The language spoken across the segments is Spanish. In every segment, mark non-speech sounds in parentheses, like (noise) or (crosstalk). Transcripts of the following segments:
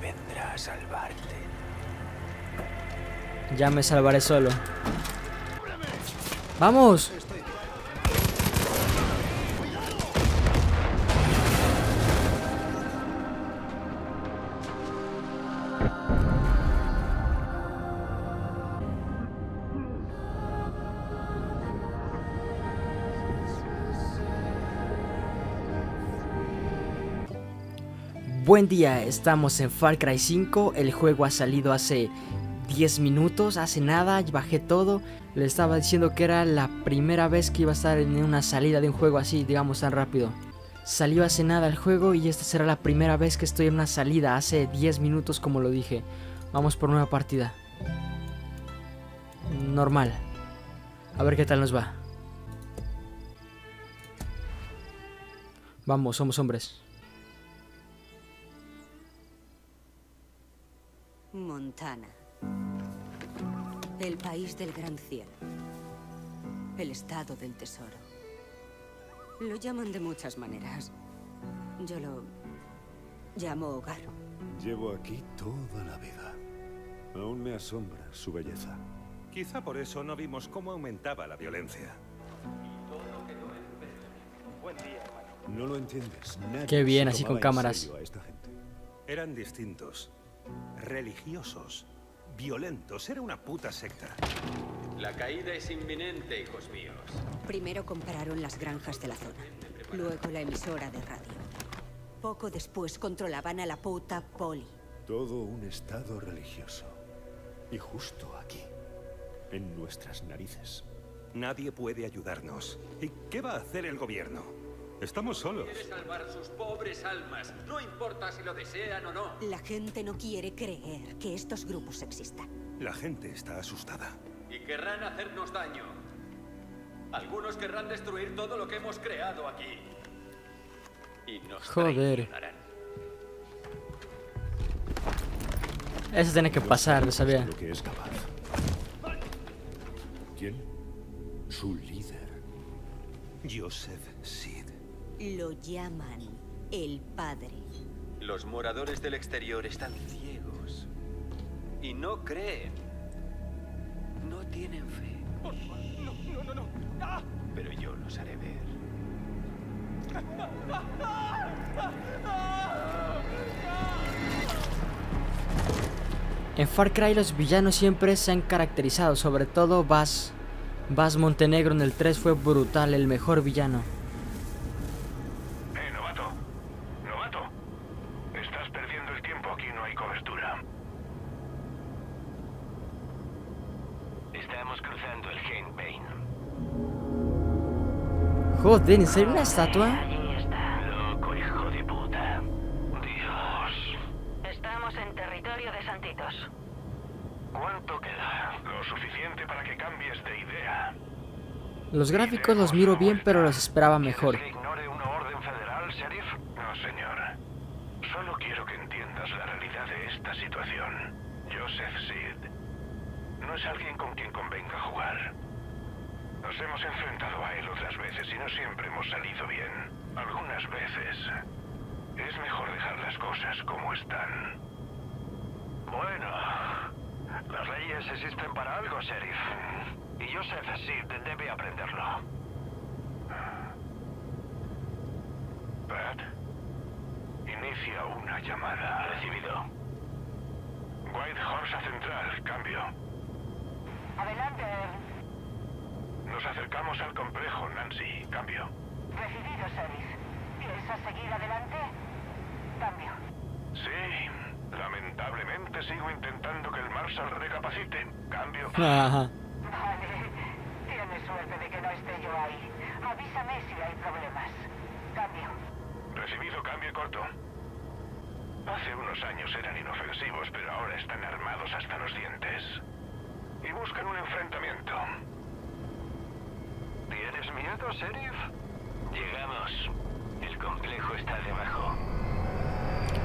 Vendrá a salvarte. Ya me salvaré solo. ¡Vamos! Buen día, estamos en Far Cry 5, el juego ha salido hace 10 minutos, hace nada, bajé todo, le estaba diciendo que era la primera vez que iba a estar en una salida de un juego así, digamos tan rápido. Salió hace nada el juego y esta será la primera vez que estoy en una salida, hace 10 minutos como lo dije. Vamos por nueva partida. Normal. A ver qué tal nos va. Vamos, somos hombres. Montana. El país del gran cielo. El estado del tesoro. Lo llaman de muchas maneras. Yo lo llamo hogar. Llevo aquí toda la vida. Aún me asombra su belleza. Quizá por eso no vimos cómo aumentaba la violencia. No lo entiendes. Nadie Qué bien, así con cámaras. serio a esta gente. Eran distintos. Religiosos. Violentos. Era una puta secta. La caída es inminente, hijos míos. Primero compraron las granjas de la zona. Luego la emisora de radio. Poco después controlaban a la puta poli. Todo un estado religioso. Y justo aquí. En nuestras narices. Nadie puede ayudarnos. ¿Y qué va a hacer el gobierno? Estamos solos. Quiere salvar sus pobres almas, no importa si lo desean o no. La gente no quiere creer que estos grupos existan. La gente está asustada. Y querrán hacernos daño. Algunos querrán destruir todo lo que hemos creado aquí. Y nos Joder. Eso tiene que pasar, lo sabía. Lo que es capaz. ¿Quién? Su líder. Joseph Sid. Lo llaman el padre. Los moradores del exterior están ciegos. Y no creen. No tienen fe. No, no, no, no. Pero yo los haré ver. En Far Cry los villanos siempre se han caracterizado, sobre todo Bass. Bass Montenegro en el 3 fue brutal, el mejor villano. Joder, ¿en serio una estatua? Allí está. Loco hijo de puta. Dios. Estamos en territorio de Santitos. ¿Cuánto queda? Lo suficiente para que cambies de idea. Los gráficos los miro bien, pero los esperaba mejor. ¿Quieres que ignore una orden federal, sheriff? No, señor. Solo quiero que entiendas la realidad de esta situación. Joseph Seed no es alguien con quien convenga jugar. Nos hemos enfrentado a él otras veces y no siempre hemos salido bien. Algunas veces es mejor dejar las cosas como están. Bueno, las leyes existen para algo, sheriff. Y Joseph Seed debe aprenderlo. Pat, inicia una llamada. Recibido. White Horse a Central, cambio. Adelante. Nos acercamos al complejo, Nancy, cambio. Sheriff. ¿Piensas seguir adelante? Cambio. Sí, lamentablemente sigo intentando que el Marshal recapacite. Cambio. Ajá. Vale. Tienes suerte de que no esté yo ahí. Avísame si hay problemas. Cambio. Recibido cambio y corto. Hace unos años eran inofensivos, pero ahora están armados hasta los dientes. Y buscan un enfrentamiento. ¿Tienes miedo, Sheriff? Llegamos. El complejo está debajo.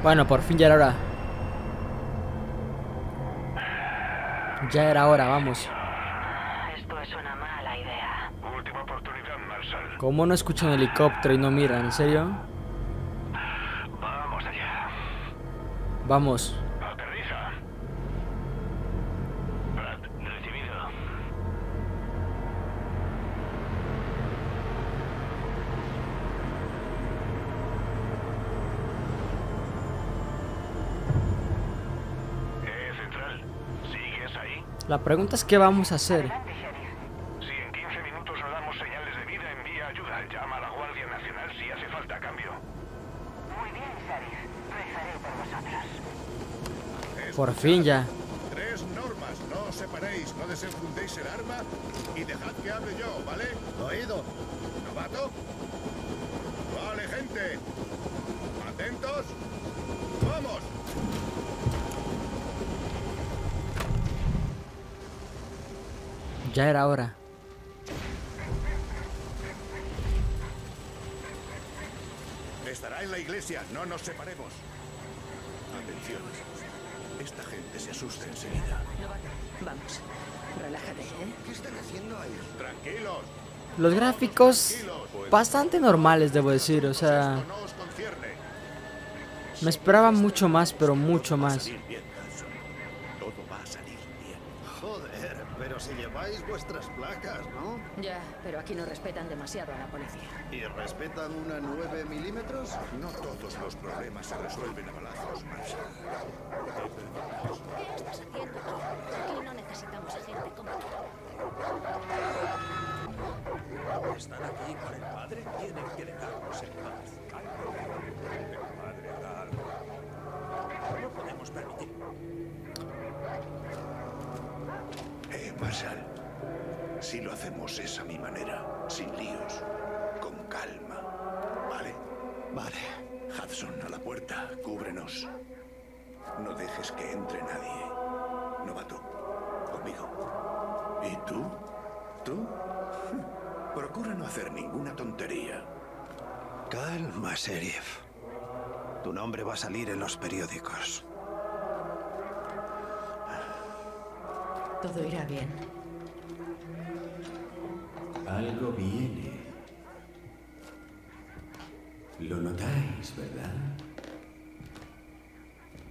Bueno, por fin ya era hora. Ya era hora, vamos. Esto es una mala idea. Última oportunidad, Marshal. ¿Cómo no escuchan un helicóptero y no miran? ¿En serio? Vamos allá. Vamos. La pregunta es qué vamos a hacer. Si en 15 minutos no damos señales de vida, envía ayuda. Llama a la Guardia Nacional si hace falta cambio. Muy bien, Sheriff. Rezaré por vosotros. Por fin ya. Tres normas. No os separéis, no desenfundéis el arma y dejad que hable yo, ¿vale? ¿Oído? ¿Novato? Vale, gente. ¿Atentos? ¡Vamos! Ya era hora. Estará en la iglesia, no nos separemos. Atención. Esta gente se asusta enseguida. Vamos, relájate, ¿eh? ¿Qué están haciendo ahí? Tranquilos. Los gráficos bastante normales, debo decir. O sea, me esperaba mucho más, pero mucho más. Salir bien, Hudson. Todo va a salir bien. Joder, pero si lleváis vuestras placas, ¿no? Ya, pero aquí no respetan demasiado a la policía. ¿Y respetan una 9 milímetros? No todos los problemas se resuelven a balazos, Marshall. ¿Qué estás haciendo aquí? Aquí no necesitamos a gente como tú. ¿Están aquí con el padre? Tienen que dejarnos en paz. El padre hará algo. No podemos permitir. Marshall. Si lo hacemos es a mi manera, sin líos, con calma. ¿Vale? Vale. Hudson, a la puerta, cúbrenos. No dejes que entre nadie. Novato, conmigo. ¿Y tú? ¿Tú? (laughs) Procura no hacer ninguna tontería. Calma, sheriff. Tu nombre va a salir en los periódicos. Todo irá bien. Algo viene. Lo notáis, ¿verdad?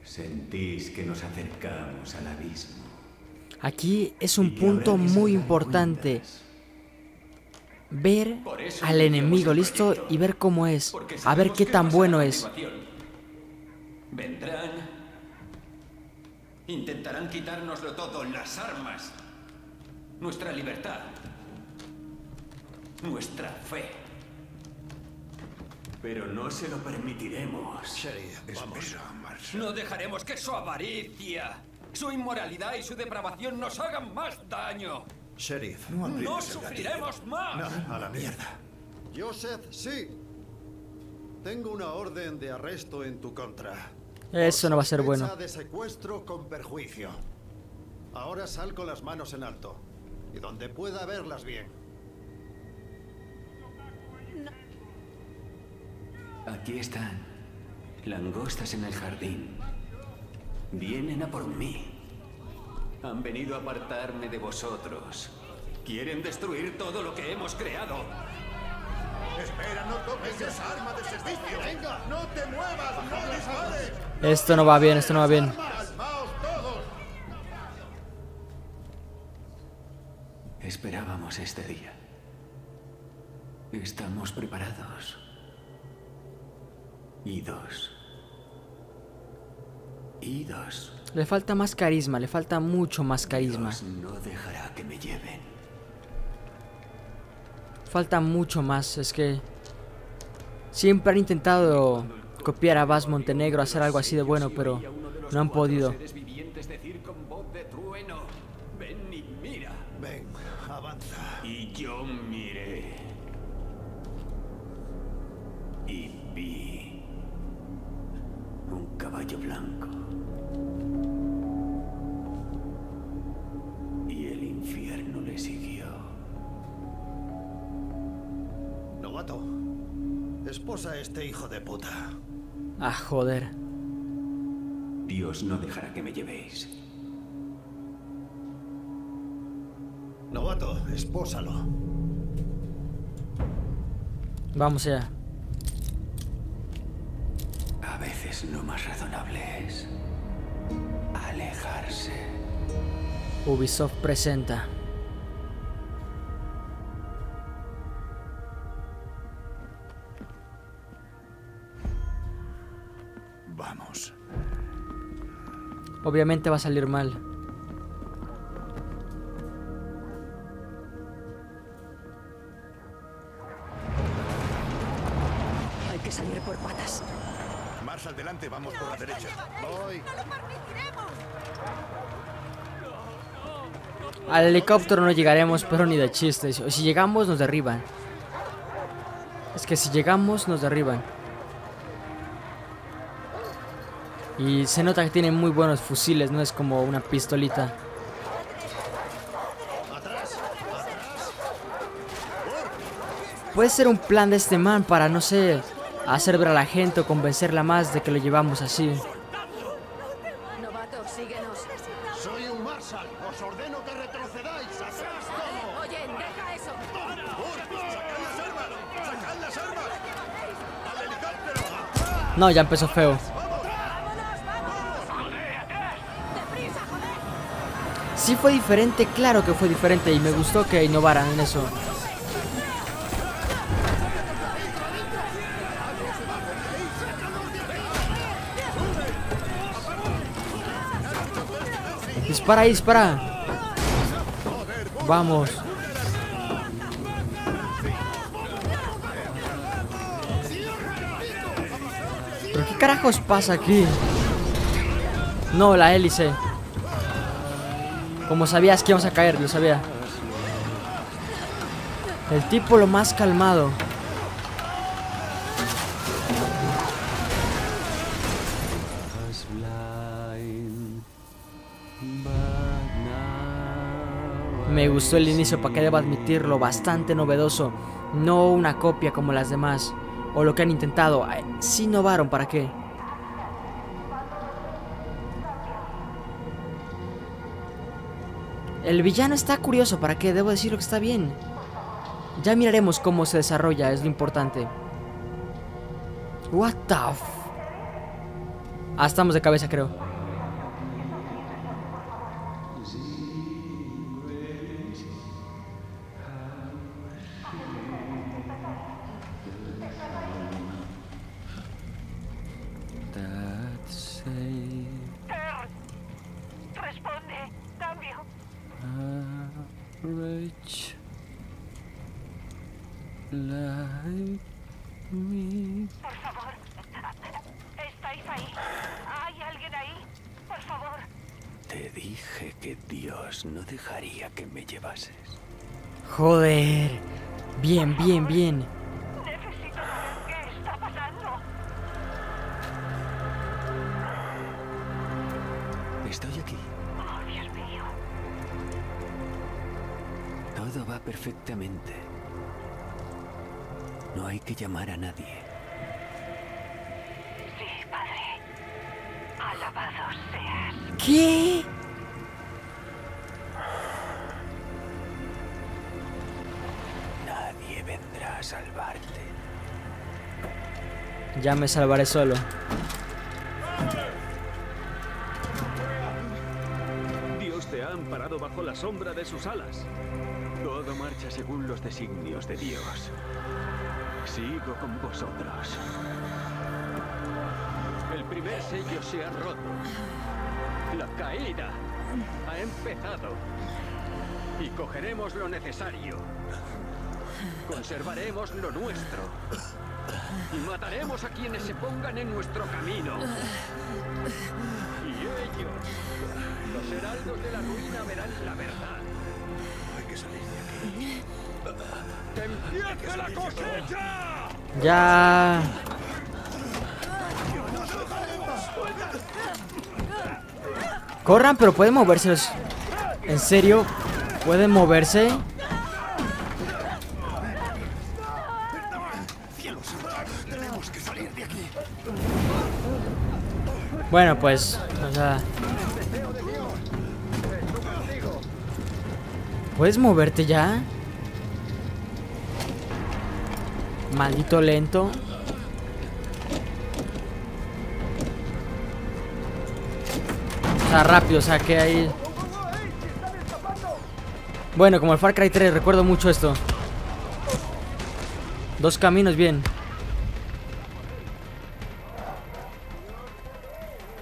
Sentís que nos acercamos al abismo. Aquí es un punto muy importante. Ver al enemigo listo y ver cómo es. A ver qué tan bueno es. Intentarán quitárnoslo todo, las armas. Nuestra libertad. Nuestra fe. Pero no se lo permitiremos. Sheriff, vamos. Marshall. No dejaremos que su avaricia, su inmoralidad y su depravación nos hagan más daño. Sheriff. No No sufriremos más. a la mierda. Joseph, sí. Tengo una orden de arresto en tu contra. Eso no va a ser bueno. De secuestro con perjuicio. Ahora sal con las manos en alto. Y donde pueda verlas bien. Aquí están. Langostas en el jardín. Vienen a por mí. Han venido a apartarme de vosotros. Quieren destruir todo lo que hemos creado. Espera, no toques esa arma de servicio. ¡Venga! ¡No te muevas! ¡No dispares! Esto no va bien, esto no va bien. Esperábamos este día. Estamos preparados. Idos. Idos. Le falta más carisma, le falta mucho más carisma. Dios no dejará que me lleven. Falta mucho más, es que... Siempre han intentado copiar a Vas Montenegro, hacer algo así de bueno, pero no han podido. Y yo miré. Y vi un caballo blanco. Y el infierno le siguió. Novato. Esposa a este hijo de puta. Ah, joder. Dios no dejará que me llevéis. Novato, espósalo. Vamos allá. A veces lo más razonable es alejarse. Ubisoft presenta. Obviamente va a salir mal. Hay que salir por patas. Más adelante, vamos por la derecha. Voy. Al helicóptero no llegaremos, pero ni de chistes. O si llegamos, nos derriban. Es que si llegamos, nos derriban. Y se nota que tienen muy buenos fusiles, no es como una pistolita. Puede ser un plan de este man para, no sé, hacer ver a la gente o convencerla más de que lo llevamos así. Novato, síguenos. Soy un Sí fue diferente, claro que fue diferente y me gustó que innovaran en eso. Dispara dispara. Vamos. ¿Pero qué carajos pasa aquí? No, la hélice. Como sabías que íbamos a caer, lo sabía. El tipo lo más calmado. Me gustó el inicio, para que debo admitirlo, bastante novedoso. No una copia como las demás. O lo que han intentado. Ay, Sí innovaron, ¿para qué? El villano está curioso, ¿para qué? Debo decirlo que está bien. Ya miraremos cómo se desarrolla, es lo importante. What the f... Ah, estamos de cabeza, creo. Todo va perfectamente. No hay que llamar a nadie. Sí, padre. Alabado seas. ¿Qué? Nadie vendrá a salvarte. Ya me salvaré solo. Dios te ha amparado bajo la sombra de sus alas. Según los designios de Dios. Sigo con vosotros. El primer sello se ha roto. La caída ha empezado. Y cogeremos lo necesario. Conservaremos lo nuestro. Y mataremos a quienes se pongan en nuestro camino. Y ellos, los heraldos de la ruina, verán la verdad. Que salir de aquí. ¡Que empiece la cosecha! Ya. Corran, pero pueden moverse. los- ¿En serio? ¿Pueden moverse? Bueno, pues, o sea... ¿Puedes moverte ya? Maldito lento. sea, rápido, o sea, que ahí... Bueno, como el Far Cry 3, recuerdo mucho esto. Dos caminos, bien.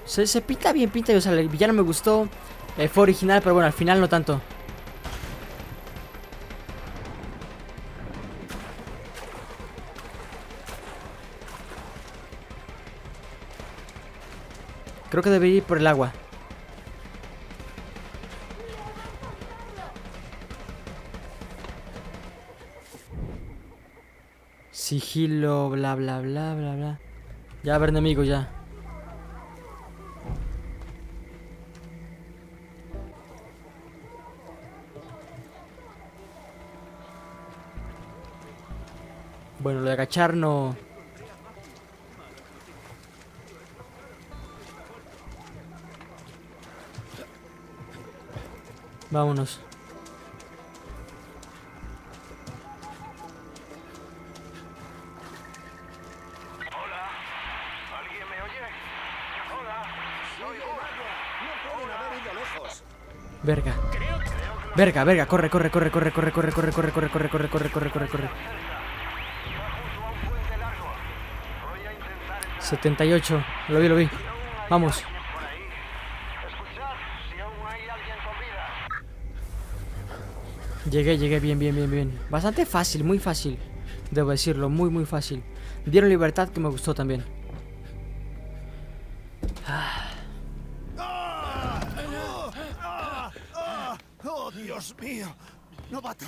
Se, se pinta bien, pinta. O sea, el villano me gustó. Eh, fue original, pero bueno, al final no tanto. Creo que debería ir por el agua. Sigilo, bla, bla, bla, bla, bla. Ya, a ver, enemigo, ya. Bueno, lo de agachar no... lejos. Verga. Verga, verga, corre, corre, corre, corre, corre, corre, corre, corre, corre, corre, corre, corre, corre, corre, corre. 78, lo vi, lo vi. Vamos. Llegué, llegué, bien, bien, bien, bien. Bastante fácil, muy fácil. Debo decirlo, muy, muy fácil. Dieron libertad que me gustó también. ¡Oh, Dios mío! Novato,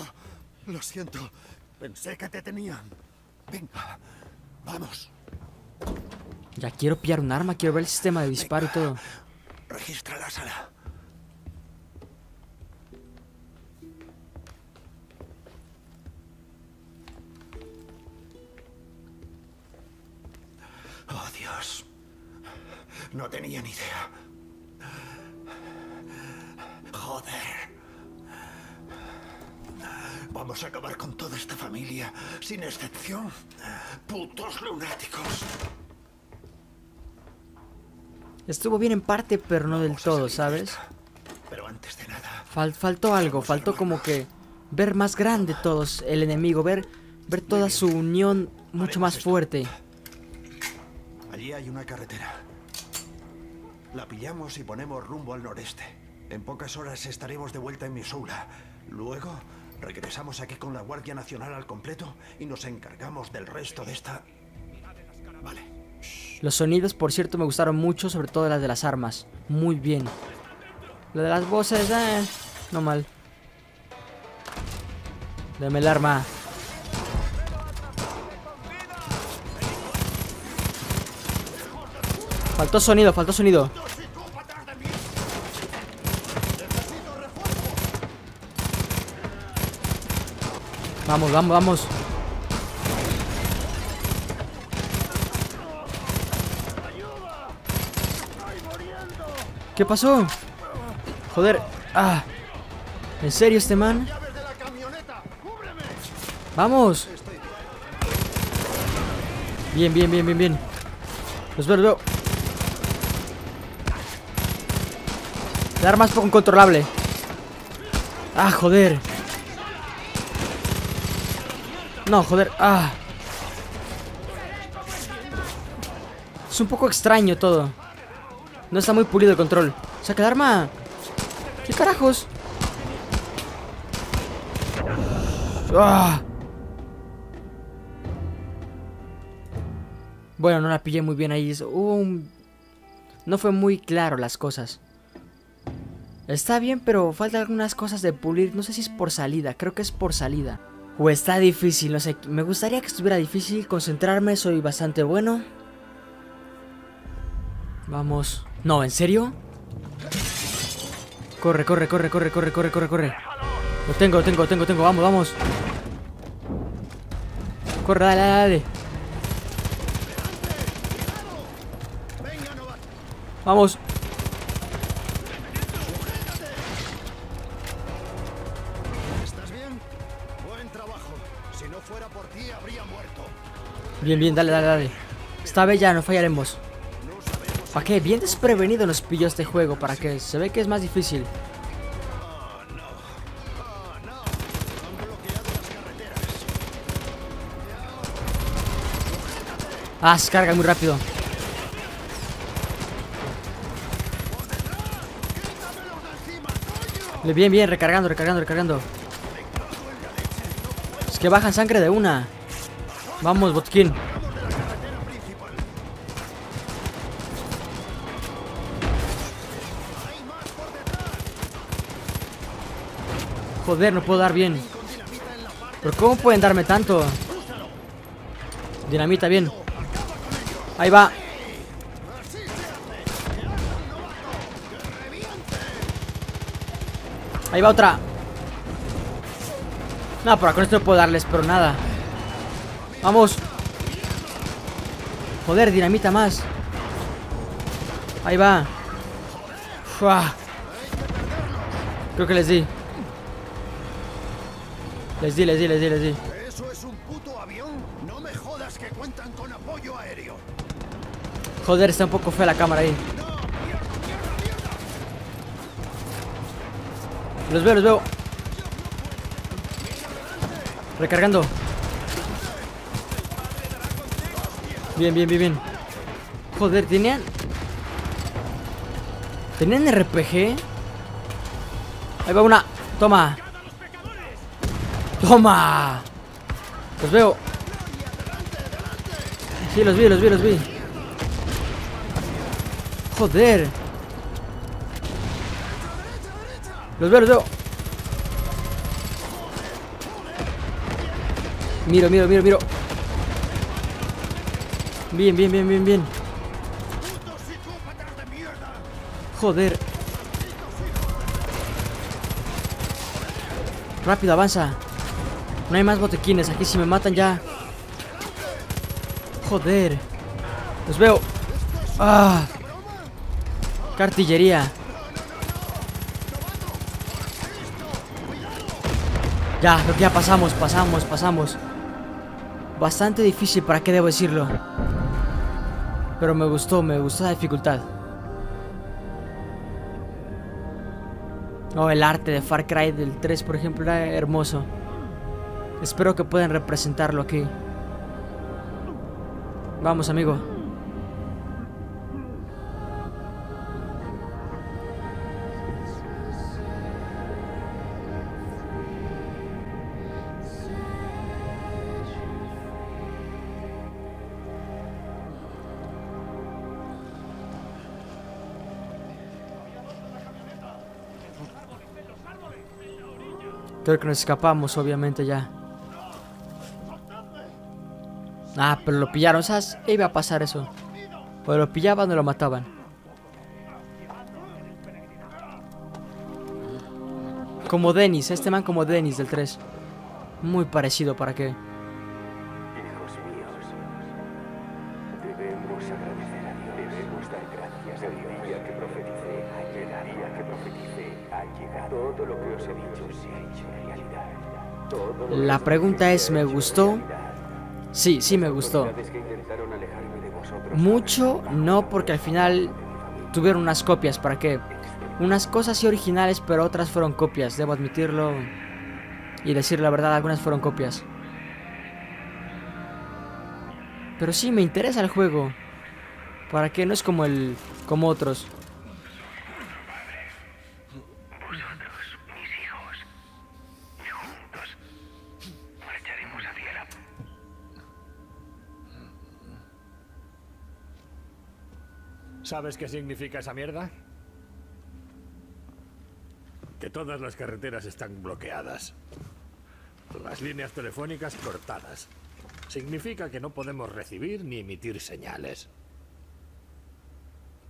lo siento. Pensé que te tenían. Venga, vamos. Ya quiero pillar un arma, quiero ver el sistema de disparo y todo. Registra la sala. No tenía ni idea. Joder. Vamos a acabar con toda esta familia, sin excepción. Putos lunáticos. Estuvo bien en parte, pero no del todo, ¿sabes? Pero antes de nada, Fal- faltó algo, faltó como que ver más grande todos el enemigo, ver, ver toda su unión mucho más fuerte. allí hay una carretera. La pillamos y ponemos rumbo al noreste. En pocas horas estaremos de vuelta en Missoula. Luego regresamos aquí con la Guardia Nacional al completo y nos encargamos del resto de esta... Vale. Los sonidos, por cierto, me gustaron mucho, sobre todo las de las armas. Muy bien. Lo de las voces, eh, no mal. Dame el arma. Faltó sonido, faltó sonido. Vamos, vamos, vamos. ¿Qué pasó? Joder. Ah. ¿En serio este man? Vamos. Bien, bien, bien, bien, bien. Los veo, los. El arma es poco incontrolable. Ah, joder. No, joder. Ah. Es un poco extraño todo. No está muy pulido el control. ¡Saca el arma! ¿Qué carajos? ¡Ah! Bueno, no la pillé muy bien ahí. Hubo un... No fue muy claro las cosas. Está bien, pero faltan algunas cosas de pulir. No sé si es por salida. Creo que es por salida. O está difícil, no sé. Me gustaría que estuviera difícil concentrarme. Soy bastante bueno. Vamos. No, ¿en serio? Corre, corre, corre, corre, corre, corre, corre, corre. Lo tengo, lo tengo, lo tengo, lo tengo. Vamos, vamos. Corre, dale, dale. Vamos. Bien, bien, dale, dale, dale. Esta vez ya no fallaremos. ¿Para qué? Bien desprevenido nos pilló este juego. ¿Para qué? Se ve que es más difícil. Ah, se carga muy rápido. Bien, bien, recargando, recargando, recargando. Es que bajan sangre de una. Vamos, botiquín. Joder, no puedo dar bien. ¿Pero cómo pueden darme tanto? Dinamita, bien. Ahí va. Ahí va otra. No, por acá no puedo darles, pero nada. Vamos. Joder, dinamita más. Ahí va. Creo que les di. Les di, les di, les di, les di. ¿Eso es un puto avión? No me jodas que cuentan con apoyo aéreo. Joder, está un poco fea la cámara ahí. Los veo, los veo. Recargando. Bien, bien, bien, bien. Joder, tenían... ¿Tenían RPG? Ahí va una. Toma. Toma. Los veo. Sí, los vi, los vi, los vi. Joder. Los veo, los veo. Miro, miro, miro, miro. Bien, bien, bien, bien, bien. Joder. Rápido, avanza. No hay más botequines. Aquí si me matan ya. Joder. Los veo. Ah. Cartillería. Ya, creo que ya pasamos, pasamos, pasamos. Bastante difícil, ¿para qué debo decirlo? Pero me gustó, me gustó la dificultad. Oh, el arte de Far Cry del 3, por ejemplo, era hermoso. Espero que puedan representarlo aquí. Vamos, amigo. Creo que nos escapamos, obviamente, ya. Ah, pero lo pillaron, ¿sabes? Iba a pasar eso. O lo pillaban o lo mataban. Como Dennis, este man como Dennis del 3. Muy parecido, ¿para qué? Todo lo que os he dicho La pregunta es, ¿me gustó? Sí, sí me gustó. Mucho, no, porque al final tuvieron unas copias, ¿para qué? Unas cosas sí originales, pero otras fueron copias, debo admitirlo. Y decir la verdad, algunas fueron copias. Pero sí, me interesa el juego. ¿Para qué? No es como el... como otros. ¿Sabes qué significa esa mierda? Que todas las carreteras están bloqueadas. Las líneas telefónicas cortadas. Significa que no podemos recibir ni emitir señales.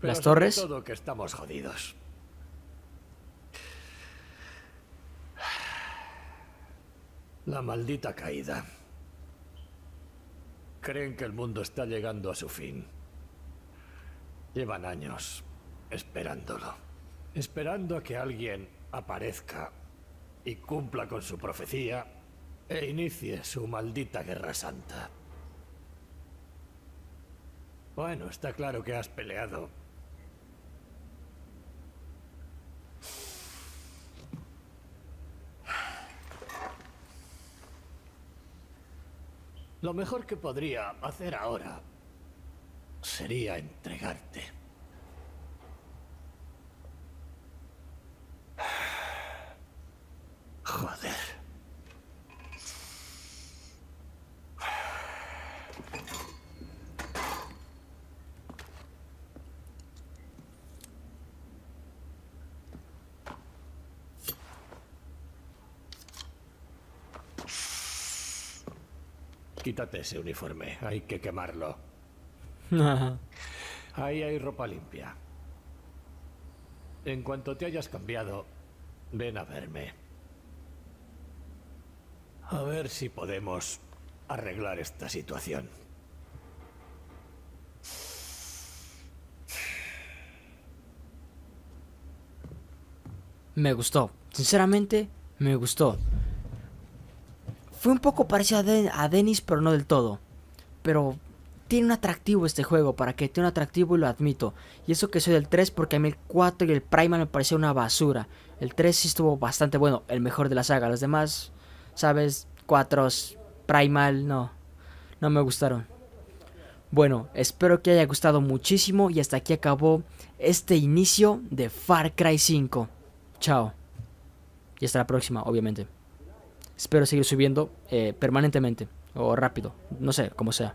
Pero ¿Las sobre torres? todo que estamos jodidos. La maldita caída. Creen que el mundo está llegando a su fin. Llevan años esperándolo. Esperando a que alguien aparezca y cumpla con su profecía e inicie su maldita guerra santa. Bueno, está claro que has peleado. Lo mejor que podría hacer ahora sería entregarte. Joder. Quítate ese uniforme, hay que quemarlo. (laughs) Ahí hay ropa limpia. En cuanto te hayas cambiado, ven a verme. A ver si podemos arreglar esta situación. Me gustó. Sinceramente, me gustó. Fue un poco parecido a, Den- a Dennis, pero no del todo. Pero tiene un atractivo este juego, para que tiene un atractivo y lo admito. Y eso que soy del 3 porque a mí el 4 y el Primal me pareció una basura. El 3 sí estuvo bastante bueno, el mejor de la saga. Los demás, sabes, 4, Primal, no, no me gustaron. Bueno, espero que haya gustado muchísimo y hasta aquí acabó este inicio de Far Cry 5. Chao. Y hasta la próxima, obviamente. Espero seguir subiendo eh, permanentemente o rápido, no sé, como sea.